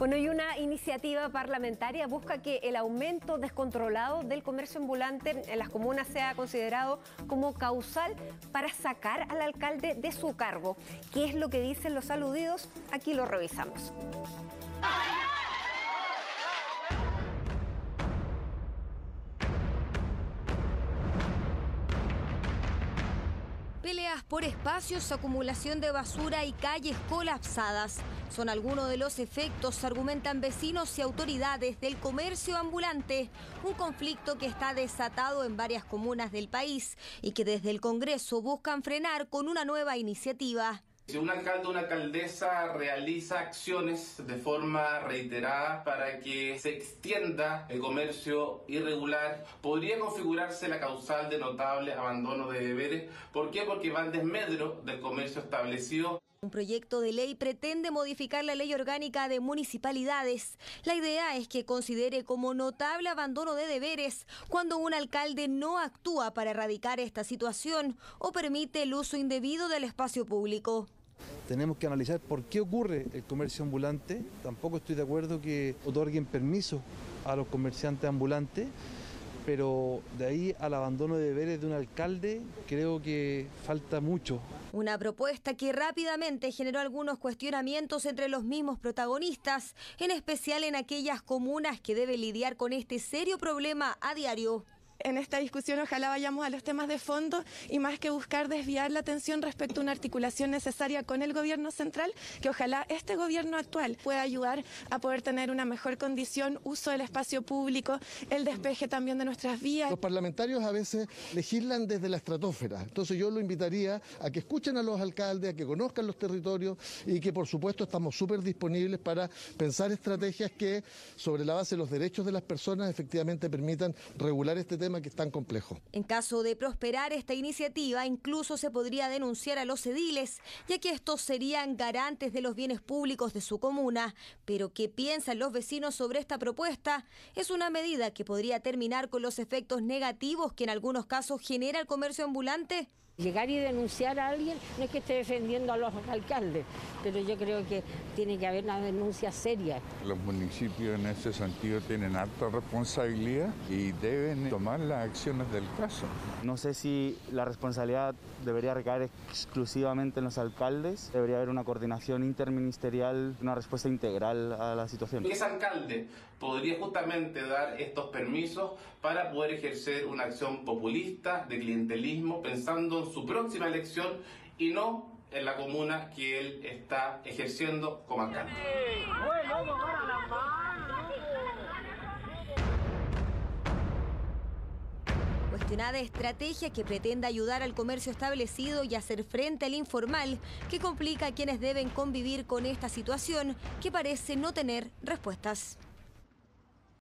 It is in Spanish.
Bueno, y una iniciativa parlamentaria busca que el aumento descontrolado del comercio ambulante en las comunas sea considerado como causal para sacar al alcalde de su cargo. ¿Qué es lo que dicen los aludidos? Aquí lo revisamos. Por espacios, acumulación de basura y calles colapsadas. Son algunos de los efectos, argumentan vecinos y autoridades del comercio ambulante. Un conflicto que está desatado en varias comunas del país y que desde el Congreso buscan frenar con una nueva iniciativa. Si un alcalde o una alcaldesa realiza acciones de forma reiterada para que se extienda el comercio irregular, podría configurarse la causal de notable abandono de deberes. ¿Por qué? Porque va en desmedro del comercio establecido. Un proyecto de ley pretende modificar la ley orgánica de municipalidades. La idea es que considere como notable abandono de deberes cuando un alcalde no actúa para erradicar esta situación o permite el uso indebido del espacio público. Tenemos que analizar por qué ocurre el comercio ambulante. Tampoco estoy de acuerdo que otorguen permiso a los comerciantes ambulantes, pero de ahí al abandono de deberes de un alcalde creo que falta mucho. Una propuesta que rápidamente generó algunos cuestionamientos entre los mismos protagonistas, en especial en aquellas comunas que deben lidiar con este serio problema a diario en esta discusión ojalá vayamos a los temas de fondo y más que buscar desviar la atención respecto a una articulación necesaria con el gobierno central, que ojalá este gobierno actual pueda ayudar a poder tener una mejor condición, uso del espacio público, el despeje también de nuestras vías. Los parlamentarios a veces legislan desde la estratosfera, entonces yo lo invitaría a que escuchen a los alcaldes, a que conozcan los territorios y que por supuesto estamos súper disponibles para pensar estrategias que sobre la base de los derechos de las personas efectivamente permitan regular este tema que es tan complejo. En caso de prosperar esta iniciativa, incluso se podría denunciar a los ediles, ya que estos serían garantes de los bienes públicos de su comuna. Pero ¿qué piensan los vecinos sobre esta propuesta? Es una medida que podría terminar con los efectos negativos que en algunos casos genera el comercio ambulante. Llegar y denunciar a alguien no es que esté defendiendo a los alcaldes, pero yo creo que tiene que haber una denuncia seria. Los municipios en ese sentido tienen alta responsabilidad y deben tomar las acciones del caso. No sé si la responsabilidad debería recaer exclusivamente en los alcaldes, debería haber una coordinación interministerial, una respuesta integral a la situación. Ese alcalde podría justamente dar estos permisos para poder ejercer una acción populista de clientelismo pensando en su próxima elección y no en la comuna que él está ejerciendo como alcalde. Cuestionada estrategia que pretende ayudar al comercio establecido y hacer frente al informal, que complica a quienes deben convivir con esta situación que parece no tener respuestas.